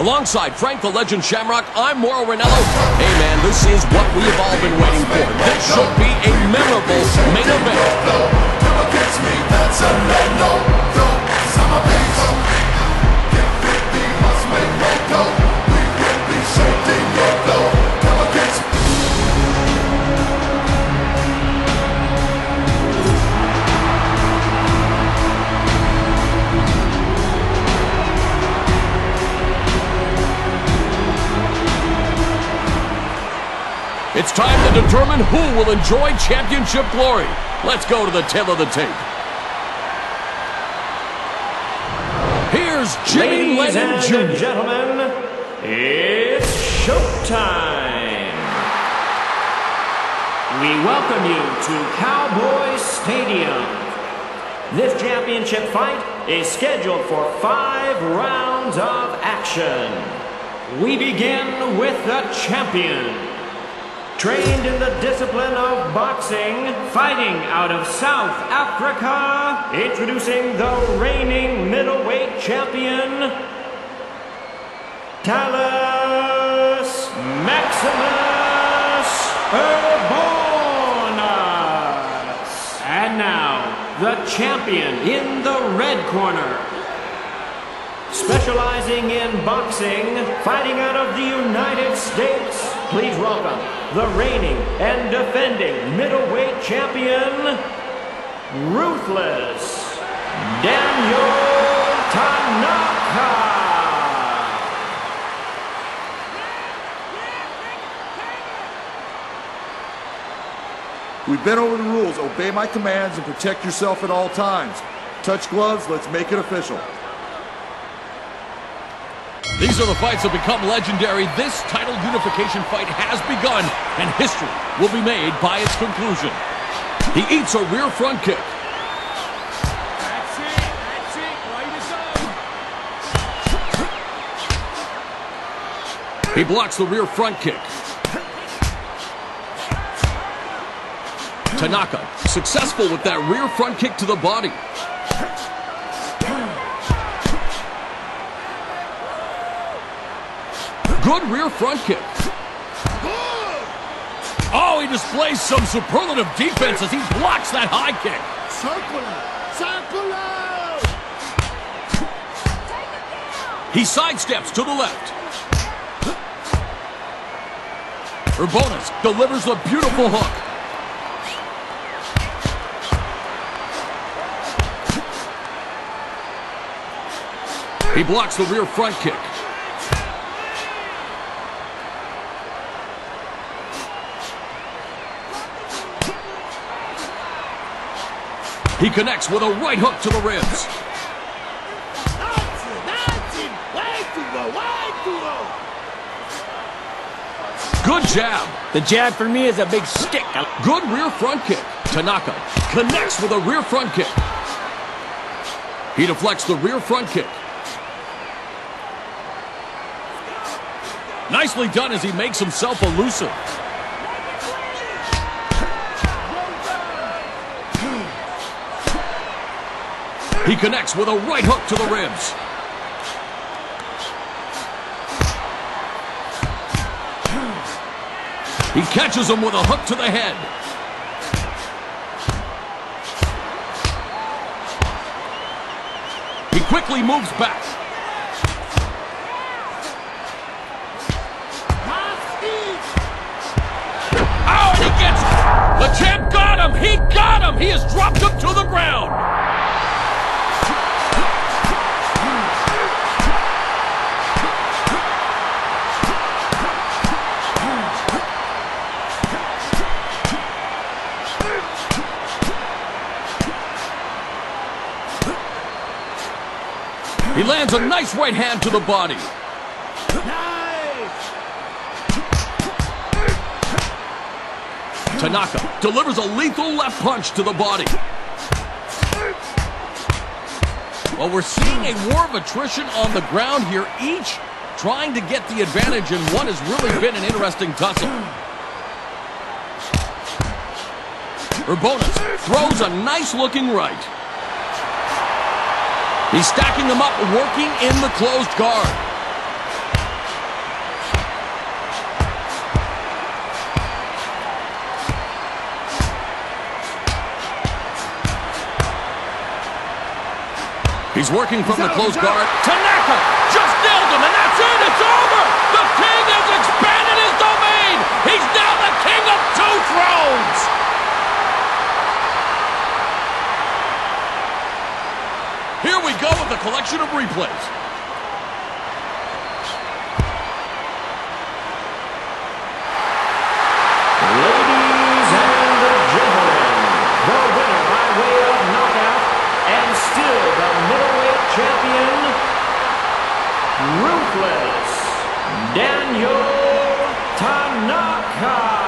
Alongside Frank the Legend Shamrock, I'm Mauro Ranallo. Hey man, this is what we have all been waiting for. This should It's time to determine who will enjoy championship glory. Let's go to the tale of the tape. Here's Jimmy Ladies Lennon and Jr. gentlemen, it's showtime. We welcome you to Cowboy Stadium. This championship fight is scheduled for five rounds of action. We begin with the champion. Trained in the discipline of boxing, fighting out of South Africa, introducing the reigning middleweight champion, Talus Maximus Urbanus. And now, the champion in the red corner. Specializing in boxing, fighting out of the United States, please welcome the reigning and defending middleweight champion, Ruthless Daniel Tanaka. We've been over the rules. Obey my commands and protect yourself at all times. Touch gloves, let's make it official. These are the fights that become legendary. This title unification fight has begun, and history will be made by its conclusion. He eats a rear front kick. That's it. That's it. Right. He blocks the rear front kick. Tanaka, successful with that rear front kick to the body. Good rear front kick. Oh, he displays some superlative defense as he blocks that high kick. Circular, circular. He sidesteps to the left. Urbanus delivers a beautiful hook. He blocks the rear front kick. He connects with a right hook to the ribs. That's it, that's it. Way to go, way to go. Good jab. The jab for me is a big stick. Good rear front kick. Tanaka connects with a rear front kick. He deflects the rear front kick. Nicely done as he makes himself elusive. He connects with a right hook to the ribs. He catches him with a hook to the head. He quickly moves back. Oh, and he gets... The champ got him! He got him! He has dropped him to the ground! He lands a nice right hand to the body. Tanaka delivers a lethal left punch to the body. Well, we're seeing a war of attrition on the ground here, each trying to get the advantage, and one has really been an interesting tussle. Urbona throws a nice-looking right. He's stacking them up, working in the closed guard. He's working from the closed guard. Tanaka just nailed him, and that's it! It's over! Collection of replays. Ladies and gentlemen, the winner by way of knockout and still the middleweight champion, Ruthless Daniel Tanaka.